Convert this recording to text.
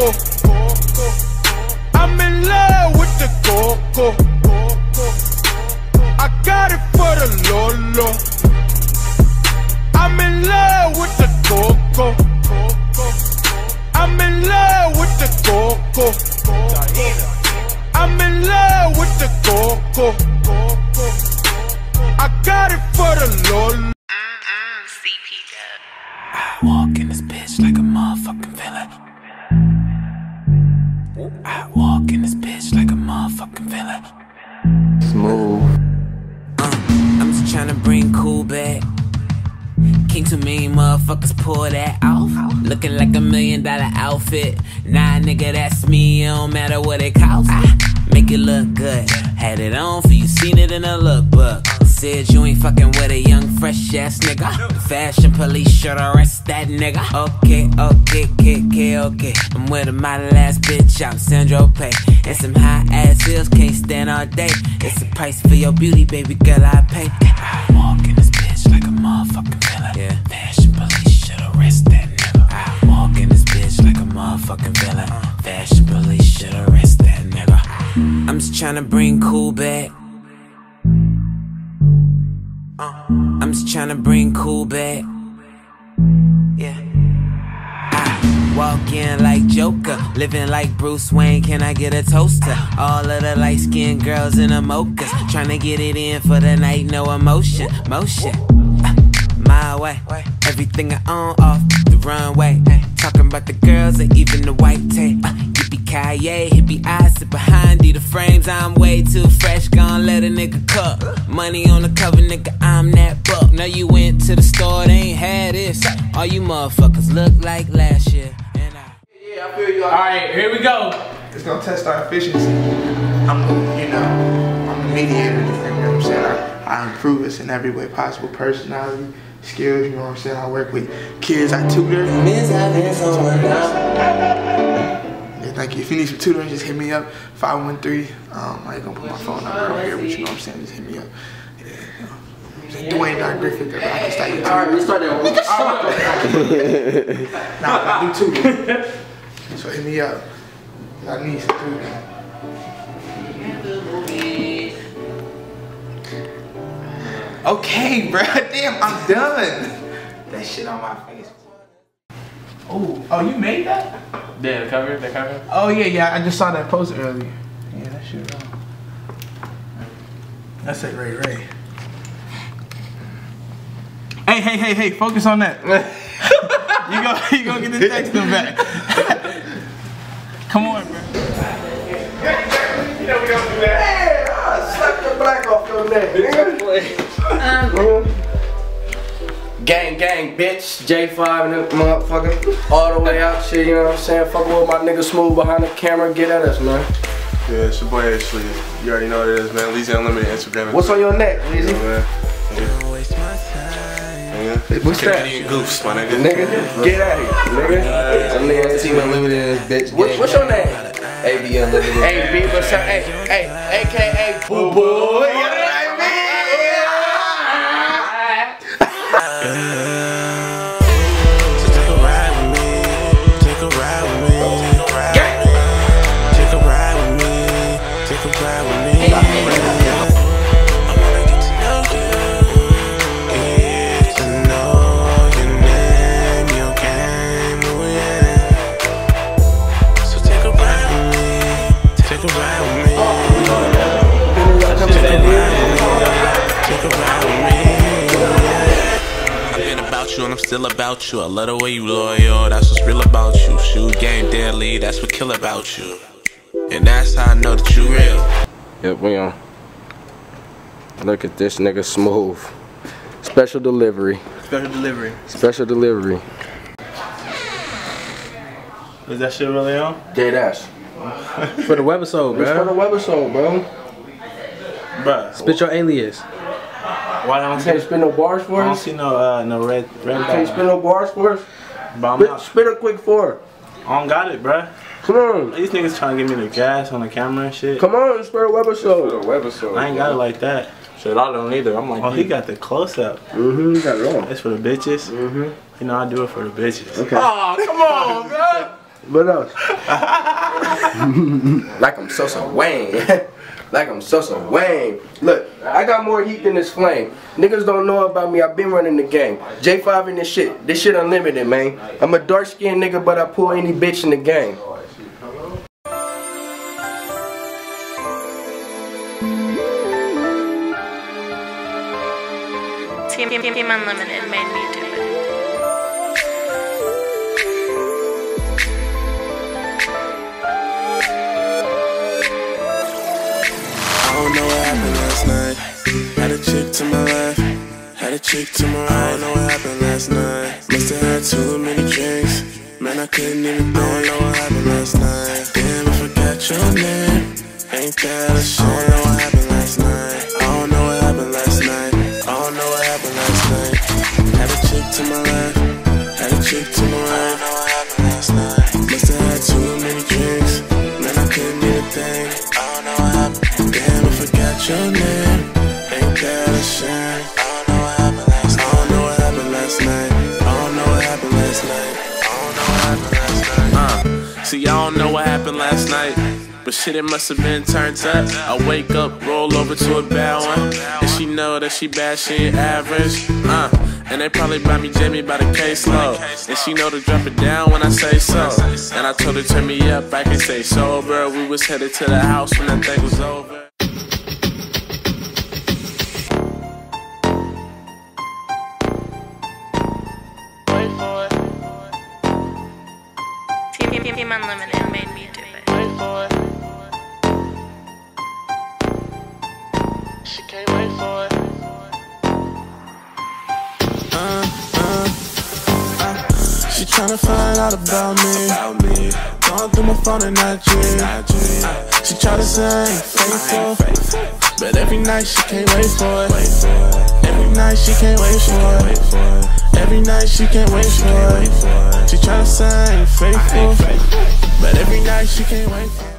coco. I'm in love with the coco. I got it for the Lolo. I'm in love with the coco. I'm in love with the coco. I'm in love with the coco. I got it for the Lolo. Walk bring cool back. King too many motherfuckers pull that off. Looking like a million dollar outfit. Nah, nigga, that's me. It don't matter what it costs. Make it look good. Had it on for you, seen it in a lookbook. Said you ain't fucking with a young, fresh ass nigga. Fashion police should arrest that nigga. Okay, okay, okay, okay, okay. I'm with a model ass bitch, I'm Sandro Pay. And some high ass heels, can't stand all day. It's the price for your beauty, baby girl, I pay. Motherfucking villain. Fashion police should arrest that nigga. I'm just tryna bring cool back. Uh, I'm just tryna bring cool back. Yeah. I walk in like Joker, living like Bruce Wayne. Can I get a toaster? All of the light skinned girls in a mochas, tryna get it in for the night. No emotion, motion. Uh, my way, everything I own off the runway. Talking about the girls and even the white tape. Uh, yippee ki hippie eyes sit behind you. The frames, I'm way too fresh. Gonna let a nigga cook. Money on the cover, nigga, I'm that buck. Now you went to the store, they ain't had this. All you motherfuckers look like last year. And I Yeah, I feel you. All right, here we go. It's gonna test our efficiency. I'm, the, you know, I'm the mediator. You know what I'm saying? I, I improve us in every way possible. Personality, skills. You know what I'm saying? I work with kids. I tutor. Yeah, thank you. If you need some tutoring, just hit me up. 513. Um, I ain't gonna put my phone number on here, but you know what I'm saying? Just hit me up. Yeah, you know. Say Dwayne Doc Griffith, I can start you Alright, we start that one. Nah, I do tutoring. So hit me up. I need some tutoring. Okay, bro. Damn, I'm done. That shit on my face. Oh, oh, you made that? Yeah, the cover, the cover. Oh yeah, yeah. I just saw that post earlier. Yeah, that shit. Uh, that's it, Ray Ray. Hey, hey, hey, hey! Focus on that. you go, you gonna get the text them back. Come on, bro. You know we don't do that. Yeah, slap your black off your neck, nigga. Um, gang, gang, bitch. J5 and that motherfucker. All the way out shit, you know what I'm saying? Fuck with my nigga Smoove behind the camera. Get at us, man. Yeah, it's your boy Ashley. You already know what it is, man. Leezy Unlimited Instagram. What's on your neck, You Weezy? know, man. Yeah. What's that? Canadian goofs, my nigga. Nigga, get out of here, nigga. Some nigga Team Unlimited in bitch. What, what's your name? AB Unlimited. Hey, B, what's up? Hey, hey, AKA Boo Boy. You and I'm still about you. I love the way you loyal, that's what's real about you. Shoot game deadly, that's what kill about you. And that's how I know that you real. Yep, we on. Look at this nigga Smoove. Special delivery. Special delivery. Special delivery. Is that shit really on? Dead ass. For the webisode, It's for the webisode, bro. Bruh. Spit your alias. Why don't You I can't see? spit no bars for I don't see no uh no red red You can't dot. spit no bars for us? But I'm Spit, not, spit a quick four. I don't got it, bruh. Come on. These niggas trying to give me the gas on the camera and shit. Come on, spit a webisode. webisode. I ain't got it like that. Shit, I don't either. I'm like, Oh, he got the close up. mm-hmm, you got it all. It's for the bitches. Mm-hmm. You know, I do it for the bitches. Okay. Oh, come on, bro. What else? like I'm Sosa Wayne. like I'm Sosa Wayne. Look, I got more heat than this flame. Niggas don't know about me. I've been running the game. J5 in this shit. This shit unlimited, man. I'm a dark skinned nigga, but I pull any bitch in the game. Team, Team Unlimited made me do last night. Had a chick to my left, had a chick to my right. I don't know what happened last night. Must have had too many drinks. Man, I couldn't even think. I don't know what happened last night. Damn, I forgot your name. Ain't that a shame? I don't know what happened last night. I don't know what happened last night. See, I don't know what happened last night. But shit, it must have been turned up. I wake up, roll over to a bad one. And she know that she bad, she ain't average. Uh, and they probably buy me Jamie by the caseload. And she know to drop it down when I say so. And I told her, turn me up, I can say sober. We was headed to the house when that thing was over. Team, Team, Team Unlimited made me do it. wait for it. She can't wait for it. Uh, uh, uh. She tryna find out about me. Going through my phone and not Uh, she try to say I ain't faithful. But every night she can't wait for it. Every night she can't wait for it. Every night she can't wait for it. She try to say I ain't faithful. But every night she can't wait for it.